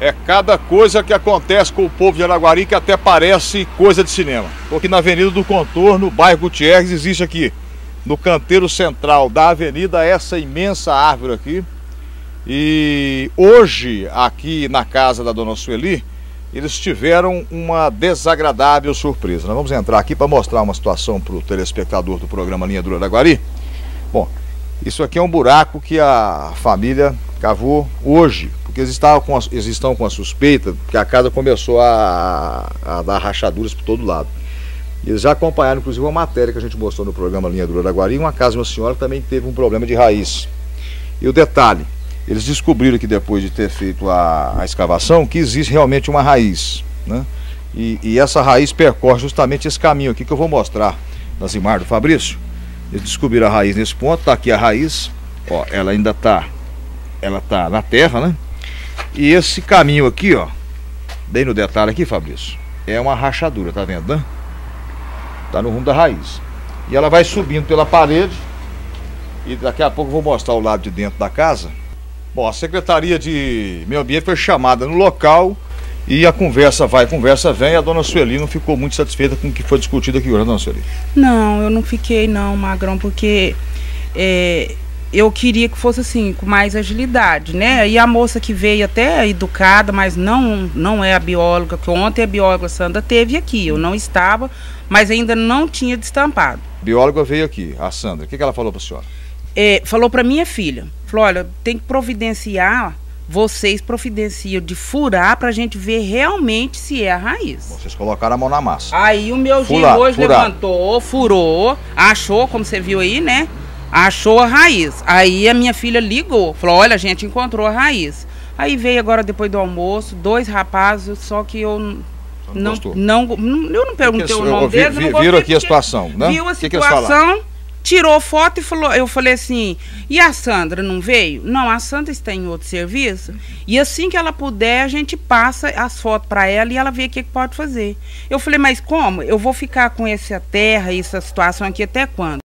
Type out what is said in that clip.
É cada coisa que acontece com o povo de Araguari que até parece coisa de cinema. Estou aqui na Avenida do Contorno, bairro Gutierrez, existe aqui no canteiro central da avenida essa imensa árvore aqui. E hoje, aqui na casa da dona Sueli, eles tiveram uma desagradável surpresa. Nós vamos entrar aqui para mostrar uma situação para o telespectador do programa Linha do Araguari. Bom, isso aqui é um buraco que a família cavou hoje, porque eles, estavam com a, eles estão com a suspeita que a casa começou a, a dar rachaduras por todo lado. Eles já acompanharam, inclusive, uma matéria que a gente mostrou no programa Linha do Araguari, uma casa de uma senhora que também teve um problema de raiz. E o detalhe, eles descobriram que depois de ter feito a, a escavação, que existe realmente uma raiz. Né? E, e, essa raiz percorre justamente esse caminho aqui que eu vou mostrar nas imagens do Fabrício. Eles descobriram a raiz nesse ponto, está aqui a raiz, ó, ela ainda está ela tá na terra, né? E esse caminho aqui, ó, bem no detalhe aqui, Fabrício, é uma rachadura, tá vendo, né? Tá no rumo da raiz. E ela vai subindo pela parede, e daqui a pouco eu vou mostrar o lado de dentro da casa. Bom, a Secretaria de Meio Ambiente foi chamada no local e a conversa vai, a conversa vem, a dona Sueli não ficou muito satisfeita com o que foi discutido aqui hoje, né, dona Sueli? Não, eu não fiquei não, Magrão, porque é, eu queria que fosse assim, com mais agilidade, né? E a moça que veio até educada, mas não, não é a bióloga, que ontem a bióloga Sandra teve aqui, eu não estava, mas ainda não tinha destampado. Bióloga veio aqui, a Sandra, o que, que ela falou para a senhora? É, falou para minha filha, falou, olha, tem que providenciar, vocês providenciam de furar para a gente ver realmente se é a raiz. Vocês colocaram a mão na massa. Aí o meu Furar, hoje furar. levantou, furou, achou, como você viu aí, né? Achou a raiz. Aí a minha filha ligou, falou: olha, a gente encontrou a raiz. Aí veio agora depois do almoço, dois rapazes, só que eu não, não, não, eu não perguntei que que o nome vi, deles. Vi, viram aqui a situação, né? Viu a situação, tirou foto e falou, eu falei assim, e a Sandra não veio? Não, a Sandra está em outro serviço. E assim que ela puder, a gente passa as fotos para ela e ela vê o que, que pode fazer. Eu falei, mas como? Eu vou ficar com essa terra e essa situação aqui até quando?